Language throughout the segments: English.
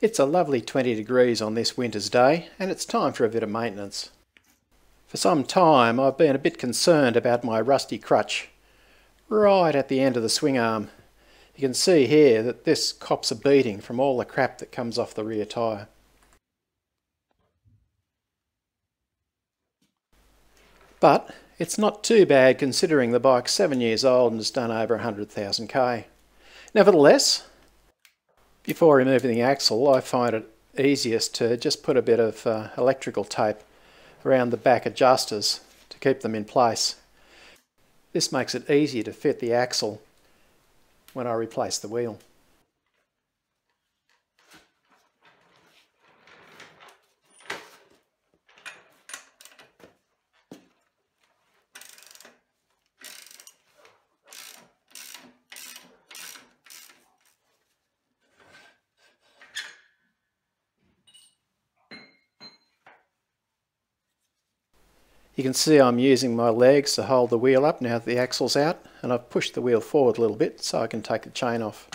It's a lovely 20 degrees on this winter's day and it's time for a bit of maintenance. For some time I've been a bit concerned about my rusty crutch right at the end of the swing arm. You can see here that this cops a beating from all the crap that comes off the rear tyre. But it's not too bad considering the bike's 7 years old and has done over 100,000 k. Nevertheless, before removing the axle I find it easiest to just put a bit of uh, electrical tape around the back adjusters to keep them in place. This makes it easier to fit the axle when I replace the wheel. You can see I'm using my legs to hold the wheel up now that the axle's out and I've pushed the wheel forward a little bit so I can take the chain off.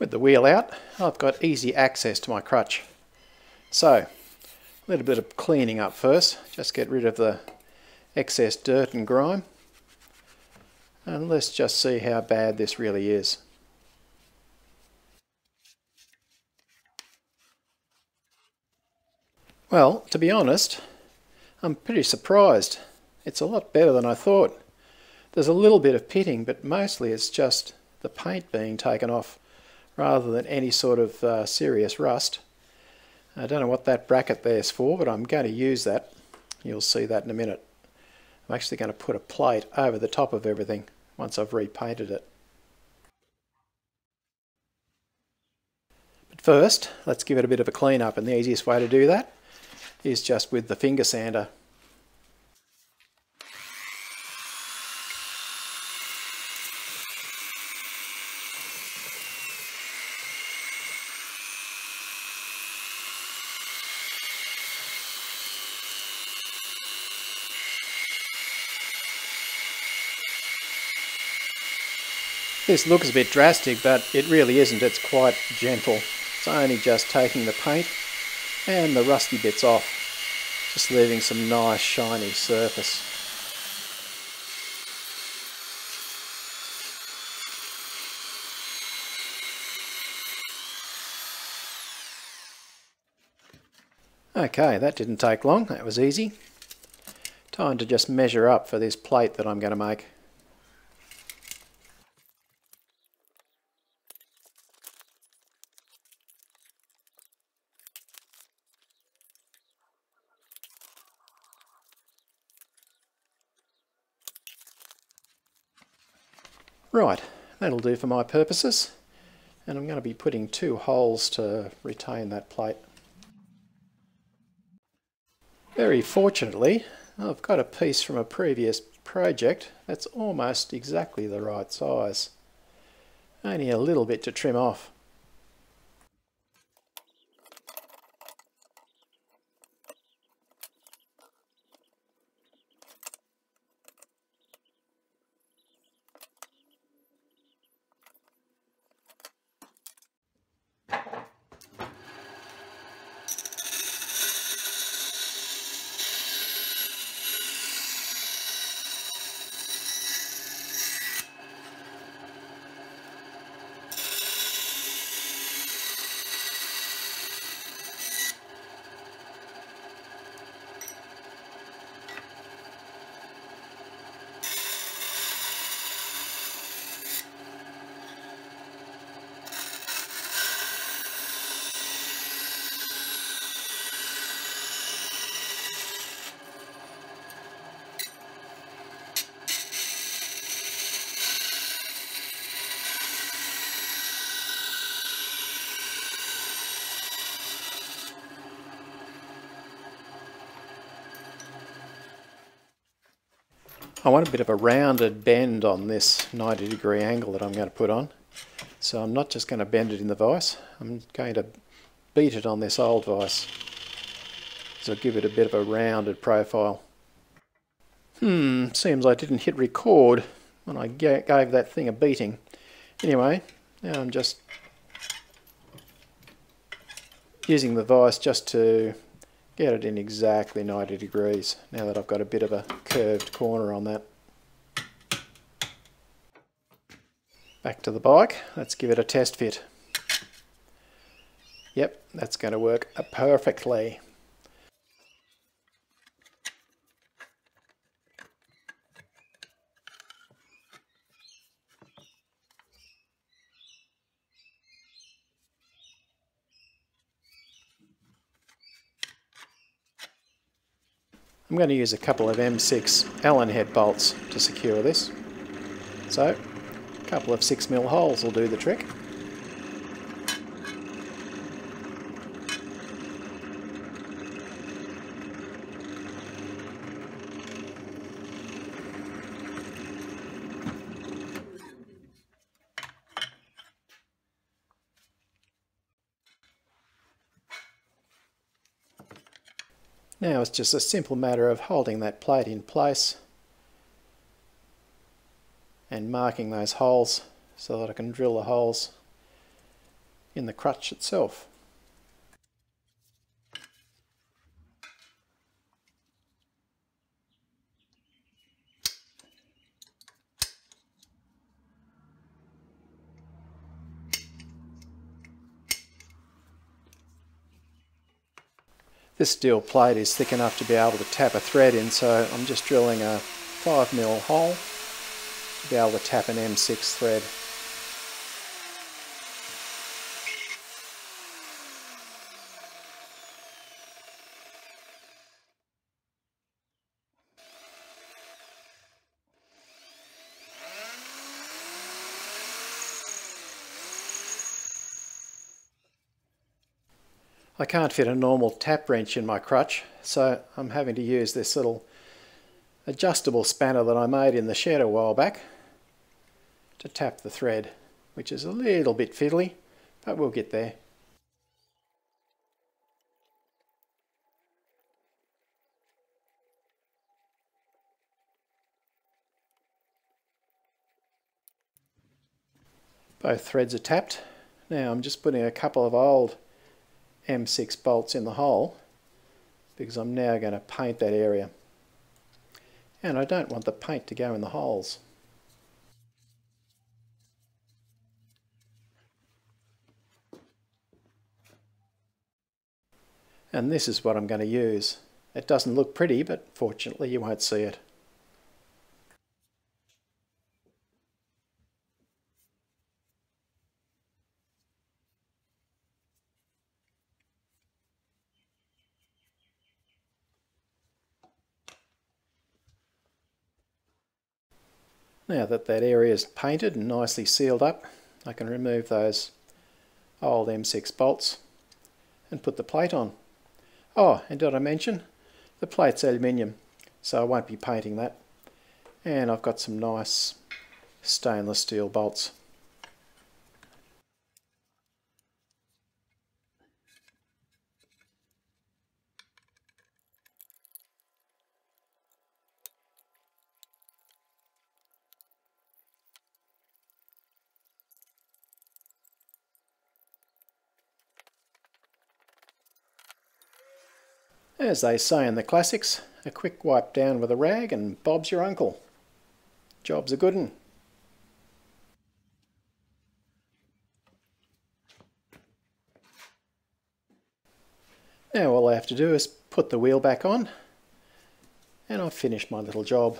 With the wheel out, I've got easy access to my crutch. So, a little bit of cleaning up first, just get rid of the excess dirt and grime. And let's just see how bad this really is. Well, to be honest, I'm pretty surprised. It's a lot better than I thought. There's a little bit of pitting, but mostly it's just the paint being taken off rather than any sort of uh, serious rust. I don't know what that bracket there is for, but I'm going to use that. You'll see that in a minute. I'm actually going to put a plate over the top of everything once I've repainted it. But first, let's give it a bit of a clean up, and the easiest way to do that is just with the finger sander. This looks a bit drastic, but it really isn't. It's quite gentle. It's only just taking the paint and the rusty bits off, just leaving some nice shiny surface. Okay, that didn't take long. That was easy. Time to just measure up for this plate that I'm going to make. Right, that'll do for my purposes. And I'm going to be putting two holes to retain that plate. Very fortunately, I've got a piece from a previous project that's almost exactly the right size. Only a little bit to trim off. I want a bit of a rounded bend on this 90 degree angle that I'm going to put on. So I'm not just going to bend it in the vise, I'm going to beat it on this old vise. So give it a bit of a rounded profile. Hmm, seems I didn't hit record when I gave that thing a beating. Anyway, now I'm just using the vise just to get it in exactly 90 degrees now that I've got a bit of a curved corner on that. Back to the bike, let's give it a test fit. Yep, that's going to work perfectly. I'm going to use a couple of M6 Allen head bolts to secure this. So, a couple of 6mm holes will do the trick. Now it's just a simple matter of holding that plate in place and marking those holes so that I can drill the holes in the crutch itself. This steel plate is thick enough to be able to tap a thread in, so I'm just drilling a 5mm hole to be able to tap an M6 thread. I can't fit a normal tap wrench in my crutch, so I'm having to use this little adjustable spanner that I made in the shed a while back to tap the thread, which is a little bit fiddly, but we'll get there. Both threads are tapped. Now I'm just putting a couple of old M6 bolts in the hole because I'm now going to paint that area. And I don't want the paint to go in the holes. And this is what I'm going to use. It doesn't look pretty, but fortunately you won't see it. Now that that area is painted and nicely sealed up, I can remove those old M6 bolts and put the plate on. Oh, and did I mention? The plate's aluminium, so I won't be painting that. And I've got some nice stainless steel bolts. As they say in the classics, a quick wipe down with a rag and Bob's your uncle. Job's a good un. Now all I have to do is put the wheel back on and I've finished my little job.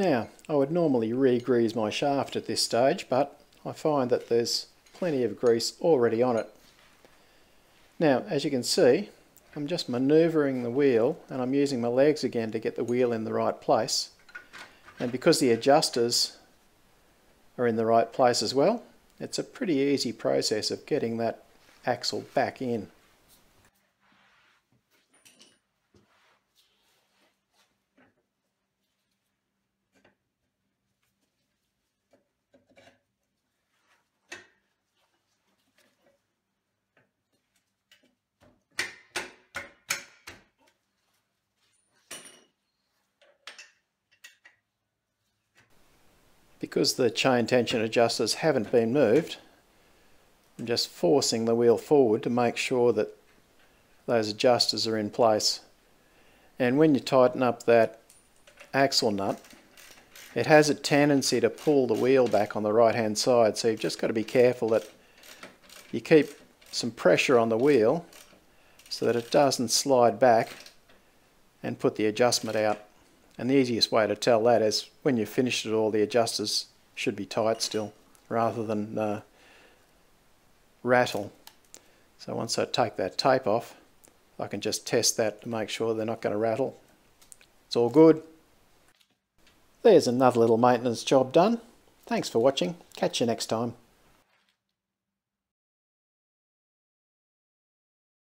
Now, I would normally re-grease my shaft at this stage, but I find that there's plenty of grease already on it. Now, as you can see, I'm just manoeuvring the wheel and I'm using my legs again to get the wheel in the right place. And because the adjusters are in the right place as well, it's a pretty easy process of getting that axle back in. Because the chain tension adjusters haven't been moved, I'm just forcing the wheel forward to make sure that those adjusters are in place. And when you tighten up that axle nut, it has a tendency to pull the wheel back on the right hand side, so you've just got to be careful that you keep some pressure on the wheel so that it doesn't slide back and put the adjustment out. And the easiest way to tell that is when you've finished it all, the adjusters should be tight still rather than uh, rattle. So once I take that tape off, I can just test that to make sure they're not going to rattle. It's all good. There's another little maintenance job done. Thanks for watching. Catch you next time.